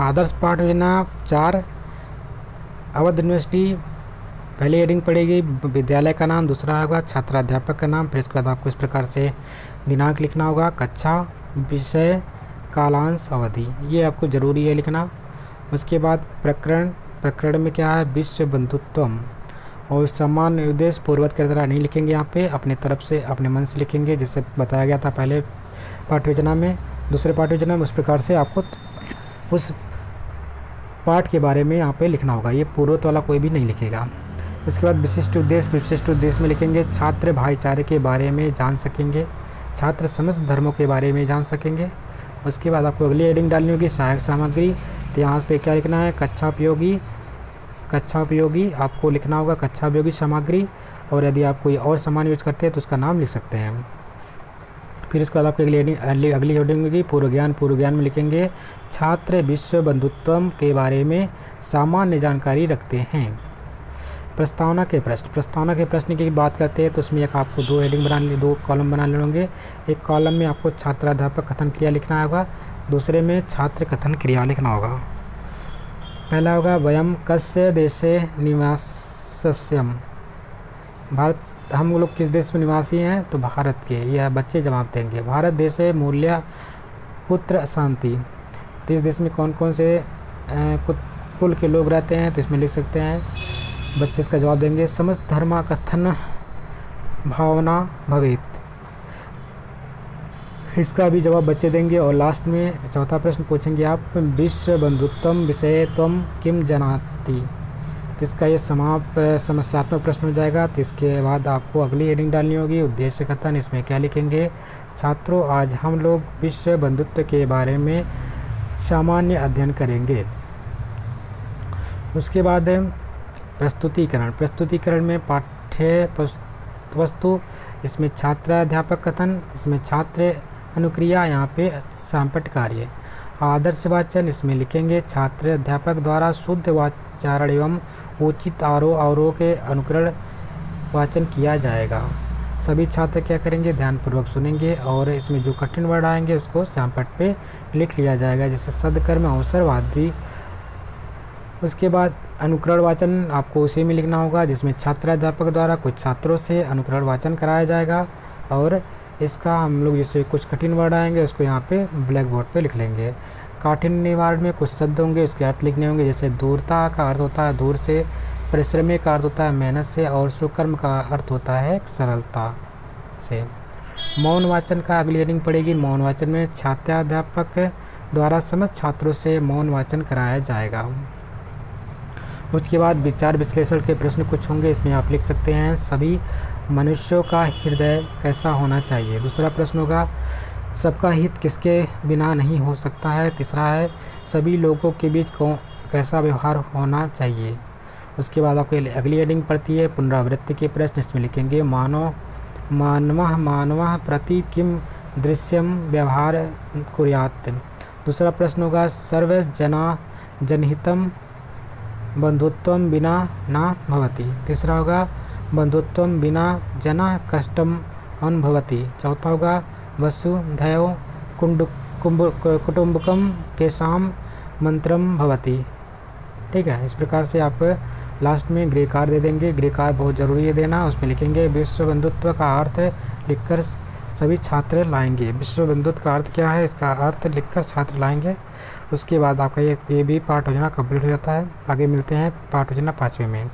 आदर्श पाठ योजना, चार, अवध यूनिवर्सिटी, पहली हेडिंग पड़ेगी विद्यालय का नाम, दूसरा होगा छात्राध्यापक का नाम, फिर इसके बाद आपको इस प्रकार से दिनांक लिखना होगा, कक्षा, विषय, कालांश, अवधि, ये आपको ज़रूरी है लिखना। उसके बाद प्रकरण प्रकरण में क्या है? विश्व बंधुत्वम। और सामान्य उद्देश्य पूर्वत की तरह नहीं लिखेंगे यहाँ पे, अपने तरफ़ से, अपने मन से लिखेंगे जिससे बताया गया था पहले पाठ योजना में। दूसरे पाठ योजना में उस प्रकार से आपको उस पाठ के बारे में यहाँ पे लिखना होगा। ये पूर्वत वाला कोई भी नहीं लिखेगा। उसके बाद विशिष्ट उद्देश्य विशिष्ट उद्देश्य में लिखेंगे, छात्र भाईचारे के बारे में जान सकेंगे, छात्र समस्त धर्मों के बारे में जान सकेंगे। उसके बाद आपको अगली हेडिंग डालनी होगी, सहायक सामग्री। तो यहाँ पे क्या लिखना है? कक्षा उपयोगी कक्षा उपयोगी, आपको लिखना होगा कक्षा उपयोगी सामग्री। और यदि आप कोई और सामान यूज़ करते हैं तो उसका नाम लिख सकते हैं। फिर इसके बाद आपको अगली अगली हेडिंग होगी पूर्व ज्ञान पूर्व ज्ञान में लिखेंगे, छात्र विश्व बंधुत्व के बारे में सामान्य जानकारी रखते हैं। प्रस्तावना के प्रश्न, प्रस्तावना के प्रश्न की बात करते हैं तो उसमें एक आपको दो हेडिंग बना दो कॉलम बना लेने होंगे एक कॉलम में आपको छात्राध्यापक कथन क्रिया लिखना होगा, दूसरे में छात्र कथन क्रिया लिखना होगा। पहला होगा, वयम कस्य देशे निवासस्यम। भारत हम लोग किस देश में निवासी हैं? तो भारत के। यह बच्चे जवाब देंगे। भारत देश है मूल्य, पुत्र, शांति। तो इस देश में कौन कौन से कुल के लोग रहते हैं तो इसमें लिख सकते हैं। बच्चे इसका जवाब देंगे। समस्त धर्मा कथन भावना, भवित। इसका भी जवाब बच्चे देंगे। और लास्ट में चौथा प्रश्न पूछेंगे आप। विश्व बंधुत्व विषय तुम किम जनाती? तो इसका ये समाप्त समस्यात्मक प्रश्न हो जाएगा। तो इसके बाद आपको अगली हेडिंग डालनी होगी, उद्देश्य कथन। इसमें क्या लिखेंगे? छात्रों, आज हम लोग विश्व बंधुत्व के बारे में सामान्य अध्ययन करेंगे। उसके बाद प्रस्तुतिकरण। प्रस्तुतिकरण में पाठ्य वस्तु, इसमें छात्र अध्यापक कथन, इसमें छात्र अनुक्रिया, यहाँ पे सांपट कार्य। आदर्श वाचन, इसमें लिखेंगे, छात्र अध्यापक द्वारा शुद्ध वाचारण एवं उचित आरोह आरोह के अनुकरण वाचन किया जाएगा। सभी छात्र क्या करेंगे? ध्यानपूर्वक सुनेंगे और इसमें जो कठिन वर्ड आएँगे, उसको श्यामपट पे लिख लिया जाएगा। जैसे, सदकर्म अवसरवादी उसके बाद अनुकरण वाचन आपको उसी में लिखना होगा, जिसमें छात्र अध्यापक द्वारा कुछ छात्रों से अनुकरण वाचन कराया जाएगा और इसका हम लोग जैसे कुछ कठिन वर्ड आएँगे, उसको यहाँ पे ब्लैक बोर्ड पे लिख लेंगे। काठिन्य वर्ड में कुछ शब्द होंगे, उसके अर्थ लिखने होंगे, जैसे दूरता का अर्थ होता है दूर से, परिश्रमी का अर्थ होता है मेहनत से, और सुकर्म का अर्थ होता है सरलता से। मौन वाचन का अगली हेडिंग पड़ेगी, मौन वाचन में छात्राध्यापक द्वारा समस्त छात्रों से मौन वाचन कराया जाएगा। उसके बाद विचार विश्लेषण के प्रश्न कुछ होंगे, इसमें आप लिख सकते हैं, सभी मनुष्यों का हृदय कैसा होना चाहिए? दूसरा प्रश्न होगा, सबका हित किसके बिना नहीं हो सकता है? तीसरा है, सभी लोगों के बीच को, कैसा व्यवहार होना चाहिए? उसके बाद आपको अगली हेडिंग पड़ती है, पुनरावृत्ति के प्रश्न, इसमें लिखेंगे मानव मानव मानव प्रति किम दृश्यम व्यवहार कुरियात? दूसरा प्रश्न होगा सर्व जना जनहितम बंधुत्व बिना ना भवती। तीसरा होगा बंधुत्व बिना जना कष्टम अनुभवती। चौथा होगा वसुधैव कुंड कुटुंबकम के शाम मंत्रम भवती। ठीक है, इस प्रकार से आप लास्ट में ग्रे कार्ड दे देंगे। ग्रे कार्ड बहुत ज़रूरी है देना। उसमें लिखेंगे, विश्व बंधुत्व का अर्थ लिखकर सभी छात्र लाएँगे। विश्व बंधुत्व का अर्थ क्या है? इसका अर्थ लिखकर छात्र लाएँगे। उसके बाद आपका ये ये भी पाठ योजना कंप्लीट हो जाता है। आगे मिलते हैं पाठ योजना पाँचवें में।